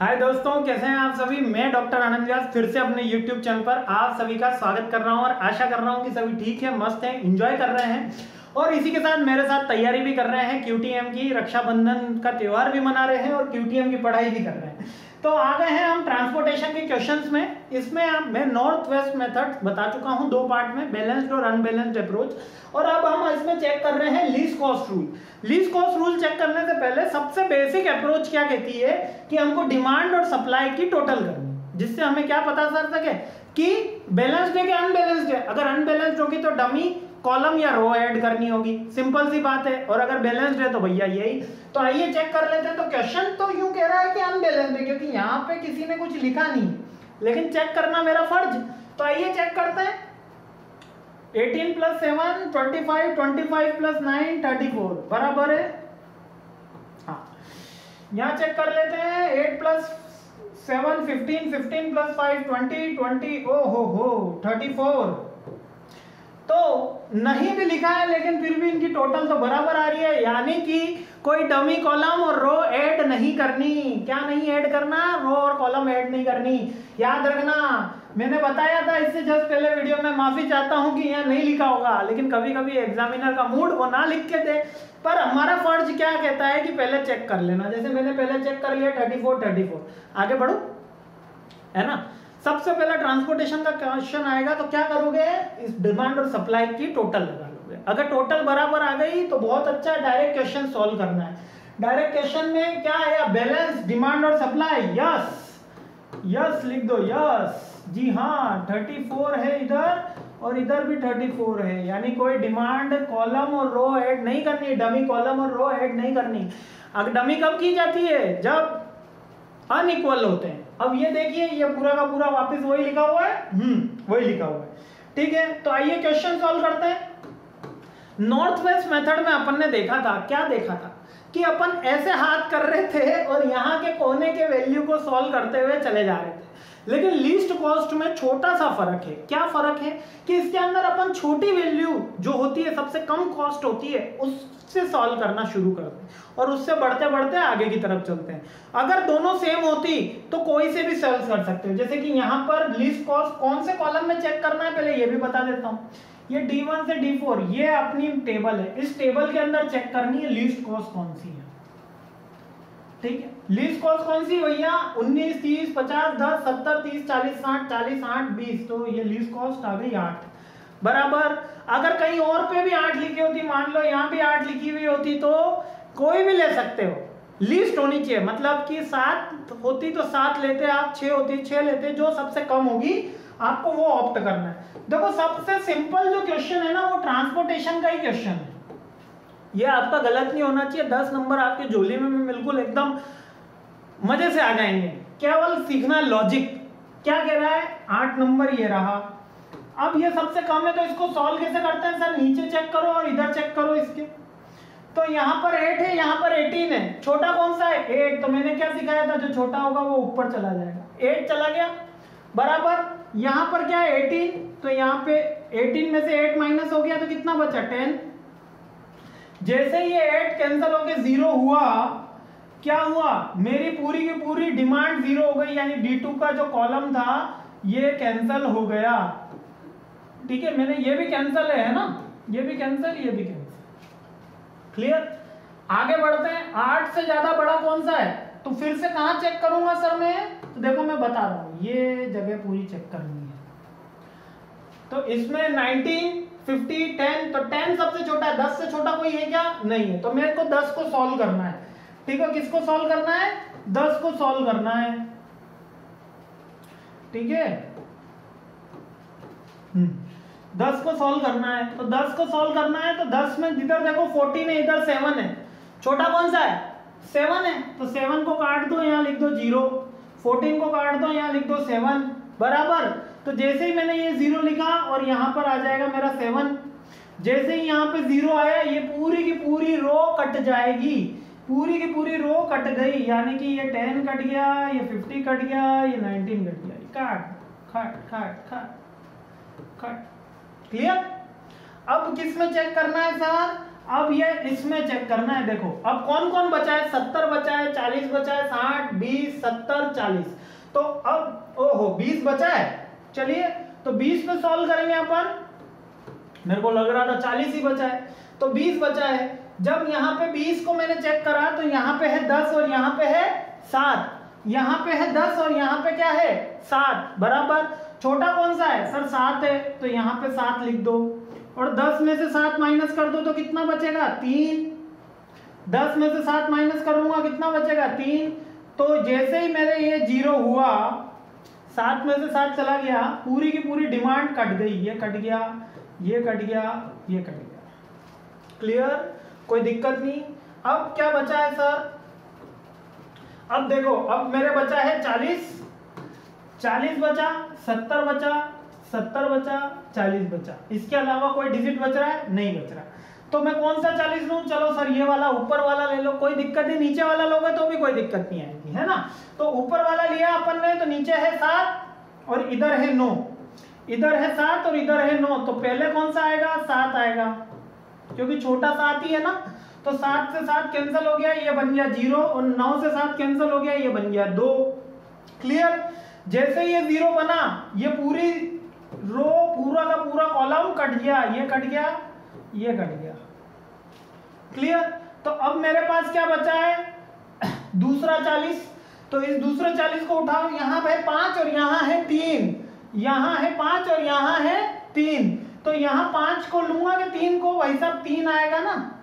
हाय दोस्तों, कैसे हैं आप सभी? मैं डॉक्टर आनंद व्यास फिर से अपने यूट्यूब चैनल पर आप सभी का स्वागत कर रहा हूँ और आशा कर रहा हूँ कि सभी ठीक है, मस्त हैं इंजॉय कर रहे हैं। और इसी के साथ मेरे साथ तैयारी भी कर रहे हैं क्यूटीएम की रक्षाबंधन का त्यौहार भी मना रहे हैं और क्यूटीएम की पढ़ाई भी कर रहे हैं। तो आ गए हैं हम ट्रांसपोर्टेशन के क्वेश्चंस में। इसमें मैं नॉर्थ वेस्ट मेथड बता चुका हूँ दो पार्ट में बैलेंस्ड और अनबैलेंस्ड अप्रोच और अब हम इसमें चेक कर रहे हैं lease cost rule lease cost rule check करने से पहले सबसे बेसिक अप्रोच क्या कहती है कि हमको डिमांड और सप्लाई की टोटल करनी जिससे हमें क्या पता चल सके कि बैलेंस्ड है कि अनबैलेंस्ड है। अगर अनबैलेंस्ड होगी तो डमी कॉलम या रो ऐड करनी होगी। सिंपल सी बात है, और अगर बैलेंस्ड है तो भैया यही। तो आइए चेक कर लेते हैं तो क्वेश्चन तो यूँ कह रहा है कि अनबैलेंस्ड है, क्योंकि यहाँ पे किसी ने कुछ लिखा नहीं। लेकिन चेक करना मेरा फ़र्ज़। तो आइए चेक करते हैं। 18 plus seven twenty five twenty five plus nine thirty four बराबर है? हाँ। यहाँ चेक कर लेते हैं। Eight plus seven fifteen fifteen plus five twenty twenty ओ हो हो थर्टी फोर तो नहीं भी लिखा है, लेकिन फिर भी इनकी टोटल तो बराबर आ रही है। यानी कि कोई डमी कॉलम और रो ऐड नहीं करनी। क्या नहीं ऐड करना? रो और कॉलम ऐड नहीं करनी। याद रखना, मैंने बताया था, इससे जस्ट पहले वीडियो में माफ़ी चाहता हूँ कि यहाँ नहीं लिखा होगा, लेकिन कभी कभी एग्जामिनर का मूड वो ना लिख के दे। पर हमारा फ़र्ज़ क्या कहता है कि पहले चेक कर लेना। जैसे मैंने पहले चेक कर लिया थर्टी फोर थर्टी फोर आगे बढ़ो। है ना? सबसे पहला ट्रांसपोर्टेशन का क्वेश्चन आएगा तो क्या करोगे? इस डिमांड और सप्लाई की टोटल लगा लोगे। अगर टोटल बराबर आ गई तो बहुत अच्छा डायरेक्ट क्वेश्चन सॉल्व करना है। डायरेक्ट क्वेश्चन में क्या है? बैलेंस डिमांड और सप्लाई यस यस लिख दो। यस जी हाँ 34 है इधर, और इधर भी 34 है। यानी कोई डिमांड कॉलम और रो ऐड नहीं करनी डमी कॉलम और रो ऐड नहीं करनी। अगर डमी कब की जाती है? जब अनइक्वल होते हैं। अब ये देखिए, ये पूरा का पूरा वापस वही लिखा हुआ है। हम्म वही लिखा हुआ है। ठीक है तो आइए क्वेश्चन सॉल्व करते हैं। नॉर्थ वेस्ट मेथड में अपन ने देखा था, क्या देखा था? कि अपन ऐसे हाथ कर रहे थे और यहाँ के कोने के वैल्यू को सॉल्व करते हुए चले जा रहे थे। लेकिन लीस्ट कॉस्ट में छोटा सा फ़र्क है। क्या फ़र्क है? कि इसके अंदर अपन छोटी वैल्यू जो होती है, सबसे कम कॉस्ट होती है, उससे सॉल्व करना शुरू करते हैं और उससे बढ़ते बढ़ते आगे की तरफ़ चलते हैं। अगर दोनों सेम होती तो कोई से भी सॉल्व कर सकते हो। जैसे कि यहाँ पर लीस्ट कॉस्ट कौन से कॉलम में चेक करना है, पहले ये भी बता देता हूँ। ये D1 से D4 ये अपनी टेबल है। इस टेबल के अंदर चेक करनी है लीस्ट कॉस्ट कौन सी है। ठीक है? लीस्ट कॉस्ट कौन सी भैया? 19 30 50 10 70 30 40 60 40 8 20 तो ये लीस्ट कॉस्ट आ गई 8 बराबर? अगर कहीं और पे भी 8 लिखी होती, मान लो यहाँ भी 8 लिखी हुई होती तो कोई भी ले सकते हो। लिस्ट होनी चाहिए। मतलब कि सात होती तो सात लेते आप, छह होती, छह लेते, जो सबसे कम होगी, आपको वो ऑप्ट करना है। देखो, सबसे सिंपल जो क्वेश्चन है ना, वो ट्रांसपोर्टेशन का ही क्वेश्चन है। ये आपका गलत नहीं होना चाहिए। दस नंबर आपके झोली में बिल्कुल एकदम मज़े से आ जाएँगे। केवल सीखना लॉजिक क्या कह रहा है? आठ नंबर ये रहा। अब ये सबसे कम है तो इसको सॉल्व कैसे करते हैं सर? नीचे चेक करो और इधर चेक करो इसके। तो यहाँ पर एट है, यहाँ पर एटीन है। छोटा कौन सा है? एट तो मैंने क्या सिखाया था? जो छोटा होगा, वो ऊपर चला जाएगा। एट चला गया। बराबर? यहाँ पर क्या है? एटीन तो यहाँ पे एटीन में से एट माइनस हो गया तो कितना बचा? टेन जैसे ये एट कैंसिल होके ज़ीरो हुआ, क्या हुआ? मेरी पूरी की पूरी डिमांड ज़ीरो हो गई, यानी डी टू का जो कॉलम था, ये कैंसिल हो गया। ठीक है? मैंने ये भी कैंसिल है ना? ये भी कैंसिल ये भी कैंसिल क्लियर आगे बढ़ते हैं। आठ से ज़्यादा बड़ा कौन सा है? तो फिर से कहा चेक करूँगा सर मैं? तो देखो मैं बता रहा हूँ, ये जगह पूरी चेक करनी है। तो इसमें 19 50 10 तो 10 सबसे छोटा है 10 से छोटा कोई है क्या? नहीं है। तो मेरे को 10 को सॉल्व करना है। ठीक है, किसको सॉल्व करना है? 10 को सॉल्व करना है। ठीक है? हम्म। 10 को सॉल्व करना है। तो 10 को सॉल्व करना है तो 10 में इधर देखो 14 है, इधर 7 है। छोटा कौन सा है? 7 है तो 7 को काट दो, यहाँ लिख दो ज़ीरो। 14 को काट दो, यहाँ लिख दो 7 बराबर? तो जैसे ही मैंने ये ज़ीरो लिखा और यहाँ पर आ जाएगा मेरा सेवन। जैसे ही यहाँ पे ज़ीरो आया, ये पूरी की पूरी रो कट जाएगी। पूरी की पूरी रो कट गई, यानी कि ये टेन कट गया, ये फिफ्टी कट गया, ये नाइनटीन कट गया। काट खट खट खट खट क्लियर? अब किसमें चेक करना है सर अब ये इसमें चेक करना है, देखो। अब कौन कौन बचा है? सत्तर बचा है, चालीस बचा है, साठ, बीस, सत्तर, चालीस। तो अब, ओहो, बीस बचा है? चलिए तो बीस पे सॉल्व करेंगे अपन मेरे को लग रहा था चालीस ही बचा है। तो बीस बचा है। जब यहाँ पे बीस को मैंने चेक करा तो यहाँ पे है दस और यहाँ पे है सात। यहाँ पे है दस और यहाँ पे क्या है? सात। बराबर? छोटा कौन सा है? सर, सात है। तो यहाँ पे सात लिख दो। और दस में से सात माइनस कर दो तो कितना बचेगा? तीन। दस में से सात माइनस करूँगा, कितना बचेगा? तीन। तो जैसे ही मेरे ये ज़ीरो हुआ, सात में से सात चला गया, पूरी की पूरी डिमांड कट गई। ये कट गया, ये कट गया, ये कट गया। क्लियर कोई दिक्कत नहीं। अब क्या बचा है सर अब देखो, अब मेरे बचा है चालीस। चालीस बचा, सत्तर बचा सत्तर बचा, चालीस बचा। इसके अलावा कोई डिजिट बच रहा है? नहीं बच रहा। तो मैं कौन सा चालीस लू? चलो सर, ये वाला ऊपर वाला ले लो। कोई दिक्कत नहीं, नीचे वाला लोगे तो भी कोई दिक्कत नहीं आएगी, है ना? तो ऊपर वाला लिया अपन ने तो नीचे है सात और इधर है नौ। इधर है सात और इधर है नौ। तो पहले कौन सा आएगा? सात आएगा। क्योंकि छोटा सात ही है ना? तो सात से सात कैंसिल हो गया, ये बन गया ज़ीरो। और नौ से सात कैंसिल हो गया, ये बन गया दो। क्लियर जैसे ये ज़ीरो बना, ये पूरी रो पूरा का पूरा कॉलम कट गया, ये कट गया, ये कट गया। क्लियर तो अब मेरे पास क्या बचा है? दूसरा चालीस। तो इस दूसरे चालीस को उठाओ, यहाँ पे पाँच और यहाँ है तीन। यहाँ है पाँच और यहाँ है तीन। तो यहाँ पाँच को लूँगा कि तीन को? वही सब तीन आएगा ना।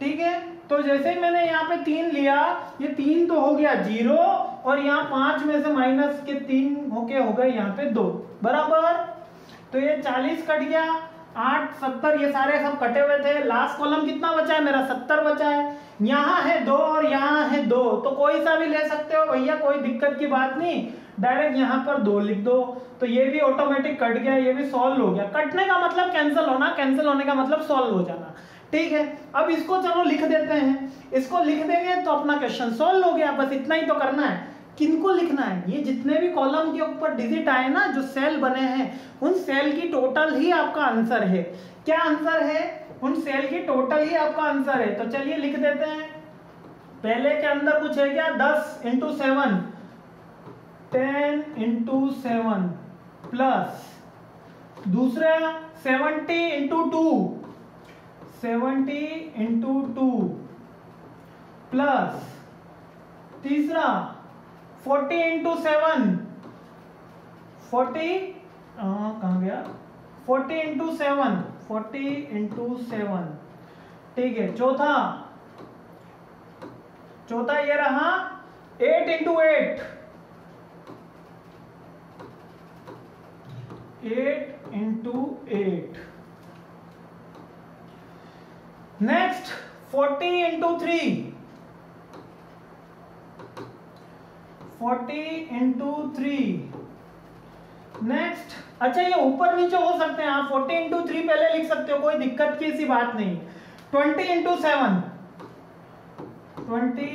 ठीक है? तो जैसे ही मैंने यहाँ पे तीन लिया, ये तीन तो हो गया ज़ीरो, और यहाँ पाँच में से माइनस के तीन होके हो गए यहाँ पे दो। बराबर? तो ये चालीस कट गया, आठ, सत्तर, ये सारे सब कटे हुए थे। लास्ट कॉलम कितना बचा है मेरा? सत्तर बचा है। यहाँ है दो और यहाँ है दो। तो कोई सा भी ले सकते हो भैया, कोई दिक्कत की बात नहीं। डायरेक्ट यहाँ पर दो लिख दो। तो ये भी ऑटोमेटिक कट गया, ये भी सॉल्व हो गया। कटने का मतलब कैंसिल होना कैंसिल होने का मतलब सॉल्व हो जाना। ठीक है, अब इसको चलो लिख देते हैं। इसको लिख देंगे तो अपना क्वेश्चन सॉल्व हो गया। बस इतना ही तो करना है। किनको लिखना है? ये जितने भी कॉलम के ऊपर डिजिट आए ना, जो सेल बने हैं, उन सेल की टोटल ही आपका आंसर है। क्या आंसर है? उन सेल की टोटल ही आपका आंसर है। तो चलिए लिख देते हैं। पहले के अंदर कुछ है क्या? दस into seven ten into seven plus दूसरा seventy into two seventy into two plus तीसरा फोर्टी इंटू सेवन फोर्टी कहा गया? Forty into seven forty into seven ठीक है, चौथा। चौथा ये रहा eight into eight eight into eight next forty into three forty into three next अच्छा ये ऊपर नीचे हो सकते हैं आप। फोर्टी इंटू थ्री पहले लिख सकते हो, कोई दिक्कत की ऐसी बात नहीं। Twenty into seven twenty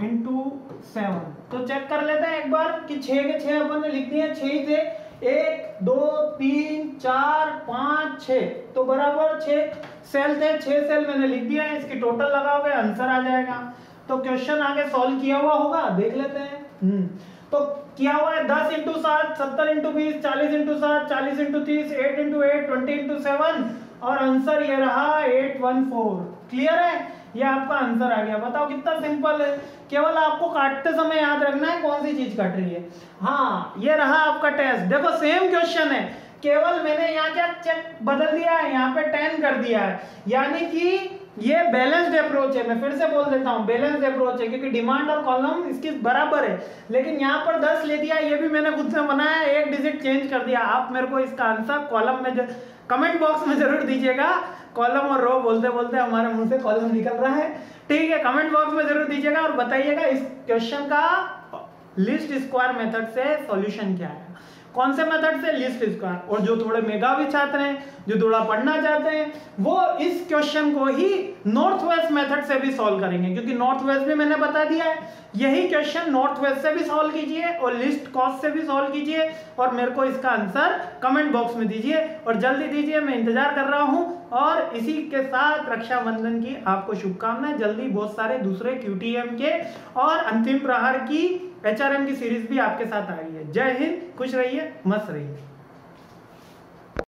into seven तो चेक कर लेते हैं एक बार कि छह के छह अपन ने लिख दिए, छह थे। एक, दो, तीन, चार, पाँच छ तो बराबर छह सेल थे, छह सेल मैंने लिख दिया है। इसकी टोटल लगाओगे आंसर आ जाएगा। तो क्वेश्चन आगे सॉल्व किया हुआ होगा, देख लेते हैं। तो किया हुआ है? दस इंटू सात, सत्तर इंटू बीस, चालीस इंटू सात, चालीस इंटू तीस eight into eight twenty into seven और आंसर ये रहा एट वन फोर क्लियर है? ये आपका आंसर आ गया। बताओ कितना सिंपल है। केवल आपको काटते समय याद रखना है कौन सी चीज़ काट रही है। हाँ ये रहा आपका टेस्ट देखो सेम क्वेश्चन है। केवल मैंने यहाँ क्या चेक बदल दिया है? यहाँ पे टेन कर दिया है। यानी कि ये बैलेंस्ड अप्रोच है। मैं फिर से बोल देता हूँ बैलेंस्ड अप्रोच है, क्योंकि डिमांड और कॉलम इसकी बराबर है। लेकिन यहाँ पर दस ले दिया, ये भी मैंने खुद से बनाया, एक डिजिट चेंज कर दिया। आप मेरे को इसका आंसर कॉलम में कमेंट बॉक्स में ज़रूर दीजिएगा। कॉलम और रो बोलते बोलते हमारे मुँह से कॉलम निकल रहा है। ठीक है कमेंट बॉक्स में ज़रूर दीजिएगा और बताइएगा इस क्वेश्चन का लिस्ट स्क्वायर मेथड से सॉल्यूशन क्या है। कौन से मेथड से? लिस्ट स्क्वायर और जो थोड़े मेगा भी छात्र हैं, जो थोड़ा पढ़ना चाहते हैं, वो इस क्वेश्चन को ही नॉर्थ वेस्ट मेथड से भी सॉल्व करेंगे। क्योंकि नॉर्थ वेस्ट भी मैंने बता दिया है, यही क्वेश्चन नॉर्थ वेस्ट से भी सॉल्व कीजिए और लिस्ट कॉस्ट से भी सॉल्व कीजिए। और मेरे को इसका आंसर कमेंट बॉक्स में दीजिए और जल्दी दीजिए, मैं इंतज़ार कर रहा हूँ। और इसी के साथ रक्षाबंधन की आपको शुभकामनाएँ। जल्दी बहुत सारे दूसरे क्यूटीएम के और अंतिम प्रहार की एचआरएम की सीरीज़ भी आपके साथ आ रही है। जय हिंद खुश रहिए मस्त रहिए।